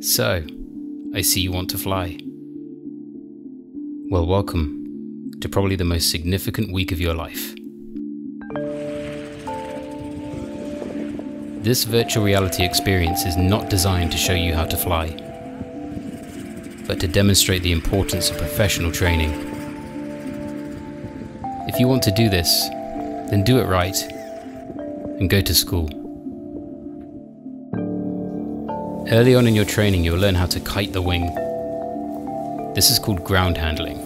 So, I see you want to fly. Well, welcome to probably the most significant week of your life. This virtual reality experience is not designed to show you how to fly, but to demonstrate the importance of professional training. If you want to do this, then do it right and go to school. Early on in your training, you'll learn how to kite the wing. This is called ground handling.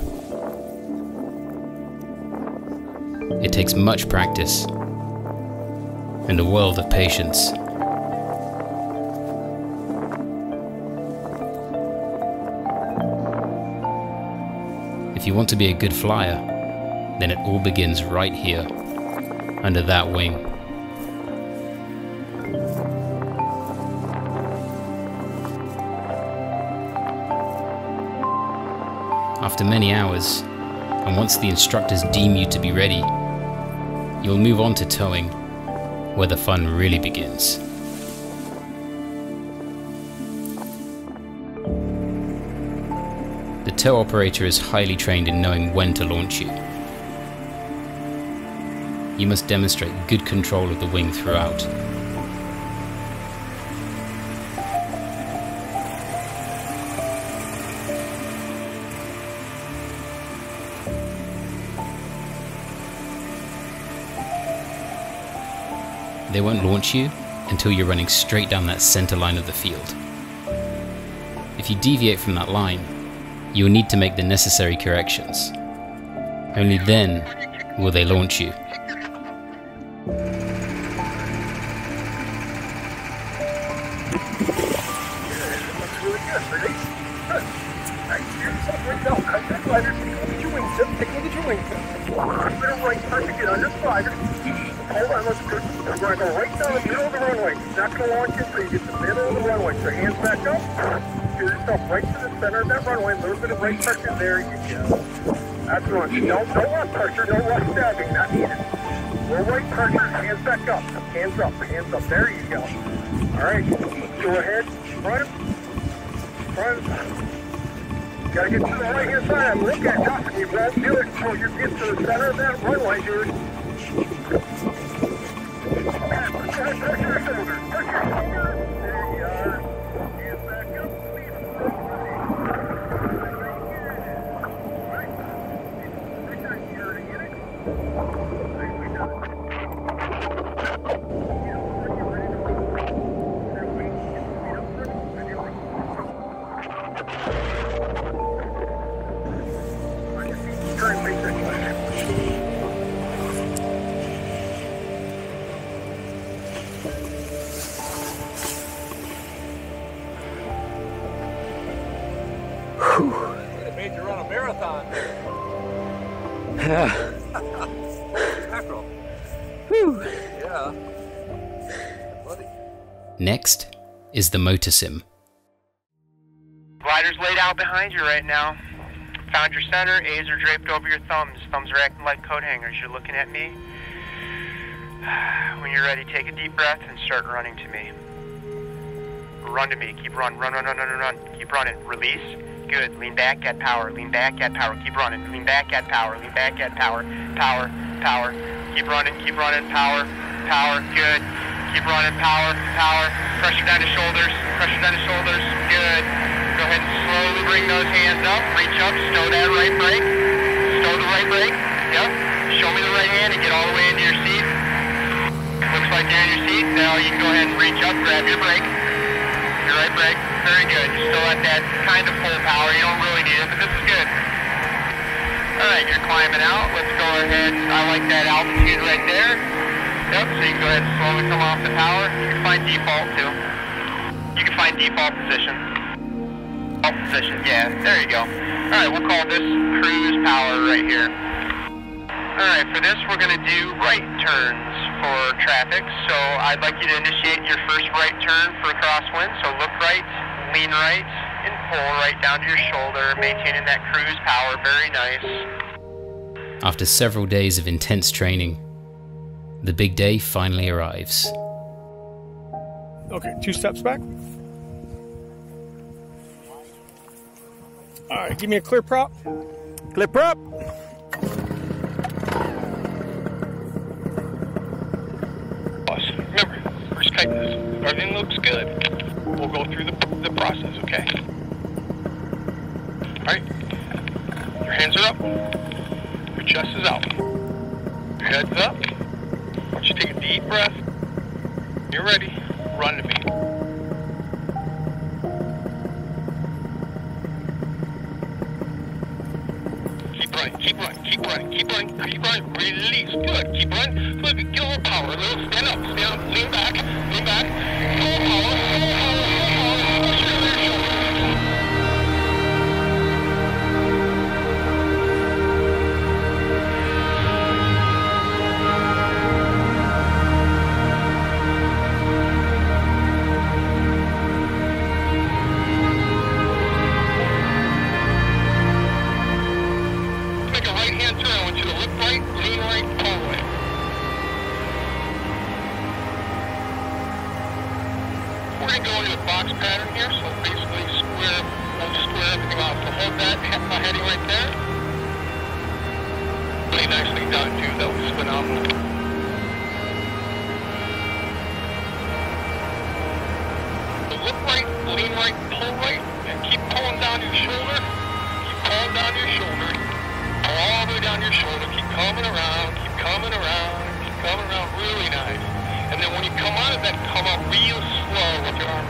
It takes much practice and a world of patience. If you want to be a good flyer, then it all begins right here, under that wing. After many hours, and once the instructors deem you to be ready, you'll move on to towing, where the fun really begins. The tow operator is highly trained in knowing when to launch you. You must demonstrate good control of the wing throughout. They won't launch you until you're running straight down that center line of the field. If you deviate from that line, you will need to make the necessary corrections. Only then will they launch you. Hold on, let's go. We're going to go right down the middle of the runway. Not going to launch you until you get to the middle of the runway. So hands back up. Get yourself right to the center of that runway. A little bit of brake pressure. There you go. That's launch. No, no left pressure. No left stabbing. Not needed. Low right pressure. Hands back up. Hands up. Hands up. There you go. All right. Go ahead. Front. Front. Gotta get to the right hand side. Looking at Justin. You won't do it until you get to the center of that runway, dude pressure. It made you run a marathon. Yeah. Mackerel. Whew. Yeah. Buddy. Next is the motor sim. Glider's laid out behind you right now. Found your center, A's are draped over your thumbs. Thumbs are acting like coat hangers. You're looking at me. When you're ready, take a deep breath and start running to me. Run to me. Keep run. Run, run, run, run, run, run. Keep running. Release. Good. Lean back, get power. Lean back, get power. Keep running. Lean back, get power. Lean back, get power. Power, power. Keep running, keep running. Power, power. Good. Keep running. Power, power. Pressure down the shoulders. Pressure down the shoulders. Good. Go ahead and slowly bring those hands up. Reach up. Stow that right brake. Stow the right brake. Yep. Show me the right hand and get all the way into your seat. Looks like you're in your seat. Now you can go ahead and reach up, grab your brake. Right. Very good. You're still at that kind of full power. You don't really need it, but this is good. Alright, you're climbing out. Let's go ahead. I like that altitude right there. Yep, so you can go ahead and slowly come off the power. You can find default too. You can find default position. Default position, yeah. There you go. Alright, we'll call this cruise power right here. Alright, for this we're going to do right turns for traffic. So I'd like you to initiate your first right turn for a crosswind. So look right, lean right, and pull right down to your shoulder, maintaining that cruise power. Very nice. After several days of intense training, the big day finally arrives. Okay, two steps back. All right, give me a clear prop. Clear prop. Boss, remember, first kite this. If everything looks good, we'll go through the, the process, okay? Alright? Your hands are up. Your chest is out. Your head's up. Don't you take a deep breath? You're ready. Run to me. Keep running, keep running, keep running, keep running. Release. Good. Keep running. Good. Get a little power. A little stand up. Stand up. Lean back. Lean back. Full power. Pull and keep pulling down your shoulder. Keep pulling down your shoulder. Pull all the way down your shoulder. Keep coming around, keep coming around, keep coming around. Really nice. And then when you come out of that, come out real slow with your arm.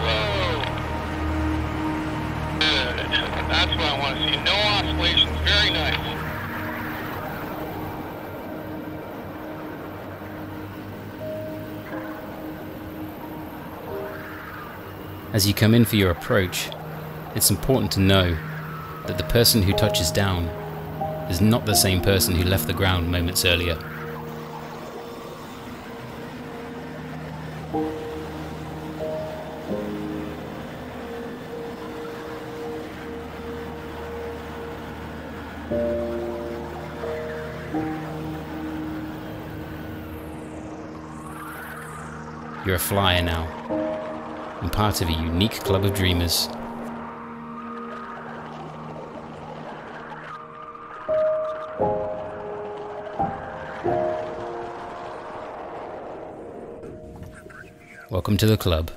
Slow. As you come in for your approach, it's important to know that the person who touches down is not the same person who left the ground moments earlier. You're a flyer now, and part of a unique club of dreamers. Welcome to the club.